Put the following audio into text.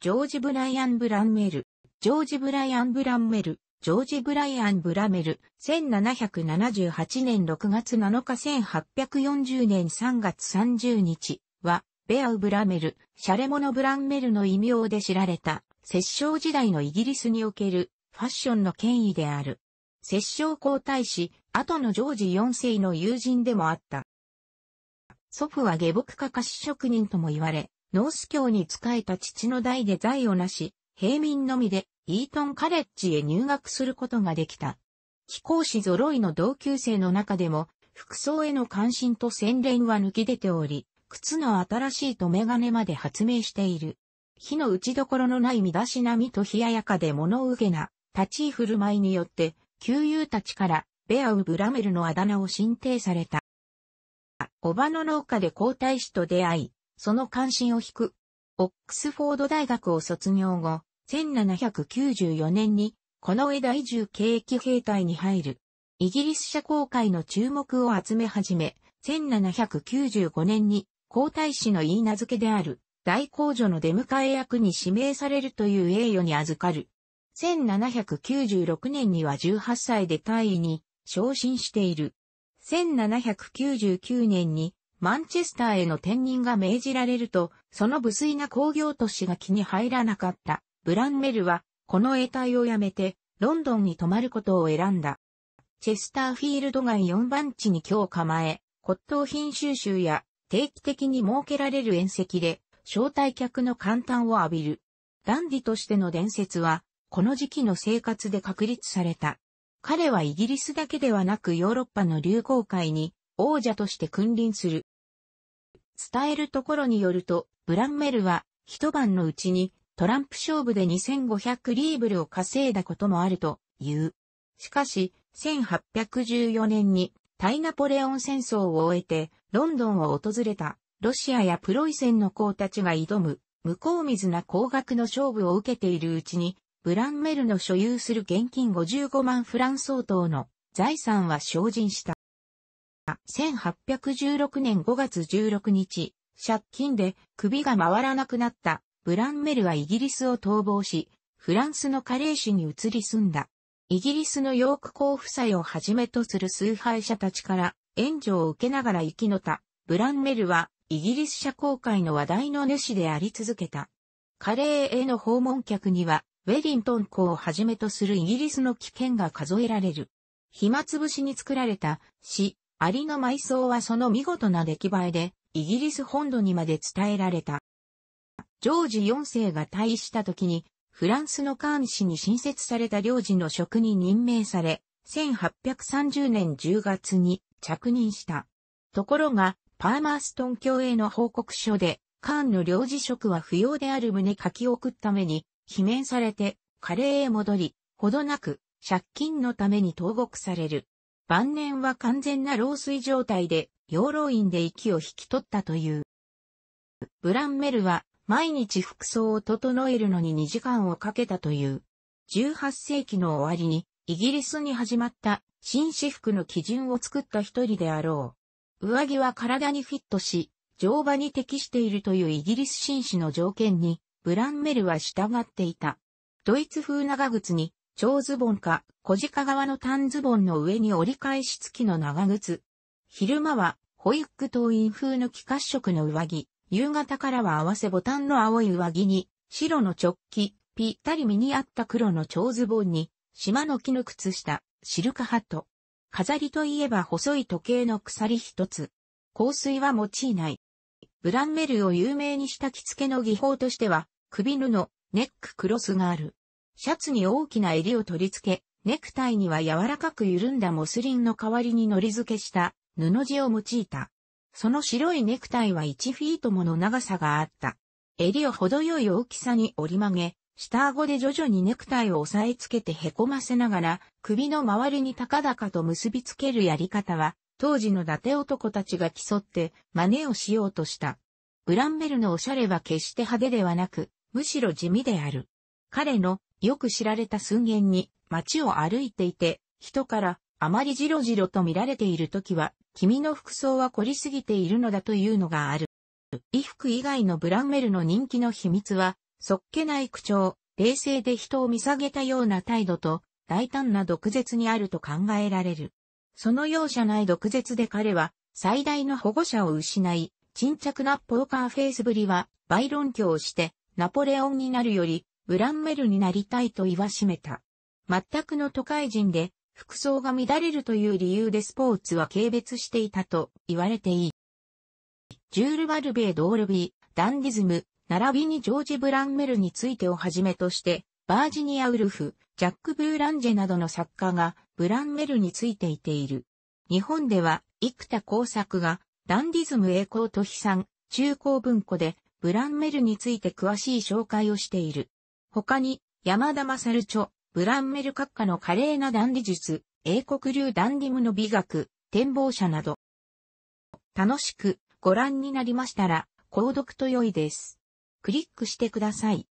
ジョージ・ブライアン・ブランメル、ジョージ・ブライアン・ブランメル、ジョージ・ブライアン・ブラメル、1778年6月7日1840年3月30日は、ベアウ・ブラメル、シャレモノ・ブランメルの異名で知られた、摂政時代のイギリスにおけるファッションの権威である。摂政皇太子、後のジョージ4世の友人でもあった。祖父は下僕家菓子職人とも言われ、ノース教に仕えた父の代で財をなし、平民のみでイートンカレッジへ入学することができた。貴公子揃いの同級生の中でも、服装への関心と洗練は抜き出ており、靴の新しい留め金まで発明している。火の打ちどころのない身だしなみと冷ややかで物受けな立ち居振る舞いによって、旧友たちからベアウ・ブラメルのあだ名を申請された。おばの農家で皇太子と出会い、その関心を引く。オックスフォード大学を卒業後、1794年に、この枝移住警役兵隊に入る。イギリス社交界の注目を集め始め、1795年に皇太子の言い名付けである大公女の出迎え役に指名されるという栄誉に預かる。1796年には18歳で大尉に昇進している。1799年にマンチェスターへの転任が命じられると、その無粋な工業都市が気に入らなかったブランメルは、この営隊を辞めて、ロンドンに泊まることを選んだ。チェスターフィールド街4番地に今日構え、骨董品収集や定期的に設けられる宴席で、招待客の簡単を浴びる。ダンディとしての伝説は、この時期の生活で確立された。彼はイギリスだけではなくヨーロッパの流行界に王者として君臨する。伝えるところによると、ブランメルは一晩のうちにトランプ勝負で2500リーブルを稼いだこともあるという。しかし、1814年に対ナポレオン戦争を終えてロンドンを訪れたロシアやプロイセンの公たちが挑む向こう水な高額の勝負を受けているうちにブランメルの所有する現金55万フラン相当の財産は精進した。1816年5月16日、借金で首が回らなくなったブランメルはイギリスを逃亡し、フランスのカレー市に移り住んだ。イギリスのヨーク公夫妻をはじめとする崇拝者たちから援助を受けながら生きのた、ブランメルはイギリス社交界の話題の主であり続けた。カレーへの訪問客には、ウェリントン公をはじめとするイギリスの危険が数えられる。暇つぶしに作られた死、アリの埋葬はその見事な出来栄えで、イギリス本土にまで伝えられた。ジョージ4世が退位した時に、フランスのカーン市に新設された領事の職に任命され、1830年10月に着任した。ところが、パーマーストン教への報告書で、カーンの領事職は不要である旨書き送っために、罷免されて、カレーへ戻り、ほどなく、借金のために投獄される。晩年は完全な老衰状態で、養老院で息を引き取ったという。ブランメルは、毎日服装を整えるのに2時間をかけたという。18世紀の終わりに、イギリスに始まった紳士服の基準を作った一人であろう。上着は体にフィットし、乗馬に適しているというイギリス紳士の条件に、ブランメルは従っていた。ドイツ風長靴に長ズボンか、小鹿側の短ズボンの上に折り返し付きの長靴。昼間は、ホイック党員風の気褐色の上着。夕方からは合わせボタンの青い上着に、白の直帰、ぴったり身に合った黒の長ズボンに、島の木の靴下、シルクハット。飾りといえば細い時計の鎖一つ。香水は用いない。ブランメルを有名にした着付けの技法としては、首布、ネッククロスがある。シャツに大きな襟を取り付け、ネクタイには柔らかく緩んだモスリンの代わりに糊付けした布地を用いた。その白いネクタイは1フィートもの長さがあった。襟を程よい大きさに折り曲げ、下顎で徐々にネクタイを押さえつけて凹ませながら、首の周りに高々と結びつけるやり方は、当時の伊達男たちが競って真似をしようとした。ブランベルのおしゃれは決して派手ではなく、むしろ地味である。彼のよく知られた寸言に街を歩いていて、人からあまりじろじろと見られているときは、君の服装は凝りすぎているのだというのがある。衣服以外のブランメルの人気の秘密は、そっけない口調、冷静で人を見下げたような態度と、大胆な毒舌にあると考えられる。その容赦ない毒舌で彼は、最大の保護者を失い、沈着なポーカーフェイスぶりは、バ論教をして、ナポレオンになるより、ブランメルになりたいと言わしめた。全くの都会人で、服装が乱れるという理由でスポーツは軽蔑していたと言われていい。ジュール・バルベー・ドールビー、ダンディズム、並びにジョージ・ブランメルについてをはじめとして、バージニア・ウルフ、ジャック・ブーランジェなどの作家がブランメルについていている。日本では、生田工作が、ダンディズム栄光と悲惨、中高文庫で、ブランメルについて詳しい紹介をしている。他に、山田勝著、ブランメル閣下の華麗なダンディ術、英国流ダンディムの美学、展望者など。楽しくご覧になりましたら、購読と良いです。クリックしてください。